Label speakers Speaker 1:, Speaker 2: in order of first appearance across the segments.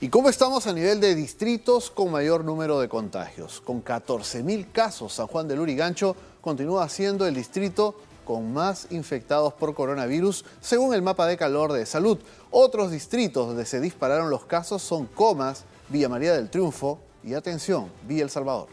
Speaker 1: ¿Y cómo estamos a nivel de distritos con mayor número de contagios? Con 14.000 casos, San Juan del Urigancho continúa siendo el distrito con más infectados por coronavirus, según el mapa de calor de salud. Otros distritos donde se dispararon los casos son Comas, Villa María del Triunfo y, atención, Villa El Salvador.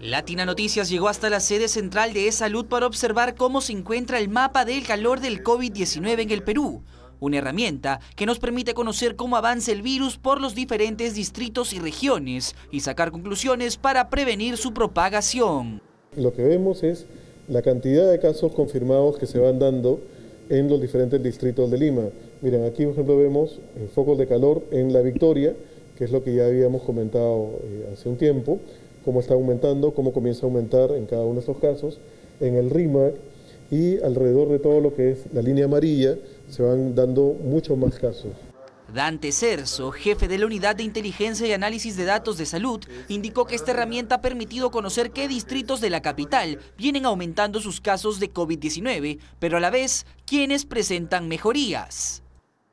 Speaker 2: Latina Noticias llegó hasta la sede central de E-Salud para observar cómo se encuentra el mapa del calor del COVID-19 en el Perú una herramienta que nos permite conocer cómo avanza el virus por los diferentes distritos y regiones y sacar conclusiones para prevenir su propagación.
Speaker 3: Lo que vemos es la cantidad de casos confirmados que se van dando en los diferentes distritos de Lima. Miren, aquí por ejemplo vemos eh, focos de calor en La Victoria, que es lo que ya habíamos comentado eh, hace un tiempo, cómo está aumentando, cómo comienza a aumentar en cada uno de estos casos. En el RIMAC y alrededor de todo lo que es la línea amarilla se van dando muchos más casos.
Speaker 2: Dante Cerso, jefe de la Unidad de Inteligencia y Análisis de Datos de Salud, indicó que esta herramienta ha permitido conocer qué distritos de la capital vienen aumentando sus casos de COVID-19, pero a la vez, quienes presentan mejorías.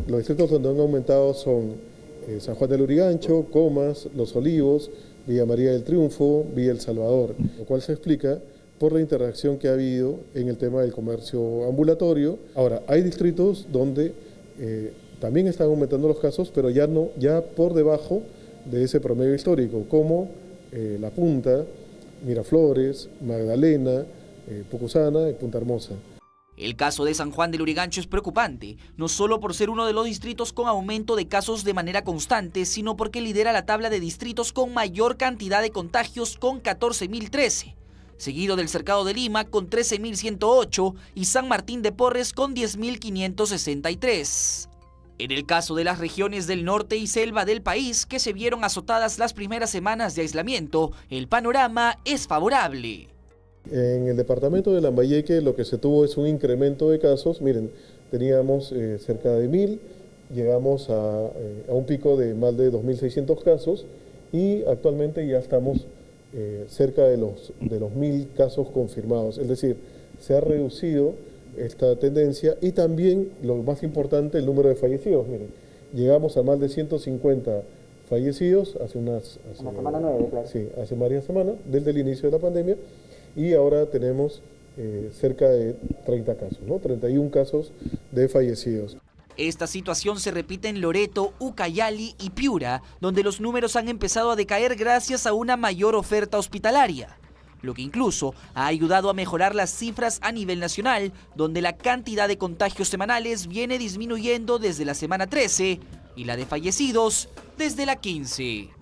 Speaker 3: Los distritos donde han aumentado son eh, San Juan del Urigancho, Comas, Los Olivos, Villa María del Triunfo, Villa El Salvador, lo cual se explica por la interacción que ha habido en el tema del comercio ambulatorio. Ahora, hay distritos donde eh, también están aumentando los casos, pero ya, no, ya por debajo de ese promedio histórico, como eh, La Punta, Miraflores, Magdalena, eh, Pucusana y Punta Hermosa.
Speaker 2: El caso de San Juan del Urigancho es preocupante, no solo por ser uno de los distritos con aumento de casos de manera constante, sino porque lidera la tabla de distritos con mayor cantidad de contagios con 14.013 seguido del Cercado de Lima con 13.108 y San Martín de Porres con 10.563. En el caso de las regiones del norte y selva del país que se vieron azotadas las primeras semanas de aislamiento, el panorama es favorable.
Speaker 3: En el departamento de Lambayeque lo que se tuvo es un incremento de casos. Miren, teníamos eh, cerca de 1.000, llegamos a, eh, a un pico de más de 2.600 casos y actualmente ya estamos eh, cerca de los, de los mil casos confirmados. Es decir, se ha reducido esta tendencia y también, lo más importante, el número de fallecidos. Miren, llegamos a más de 150 fallecidos hace unas... Hace, semana nueve, Sí, hace varias semanas, desde el inicio de la pandemia, y ahora tenemos eh, cerca de 30 casos, ¿no? 31 casos de fallecidos.
Speaker 2: Esta situación se repite en Loreto, Ucayali y Piura, donde los números han empezado a decaer gracias a una mayor oferta hospitalaria lo que incluso ha ayudado a mejorar las cifras a nivel nacional, donde la cantidad de contagios semanales viene disminuyendo desde la semana 13 y la de fallecidos desde la 15.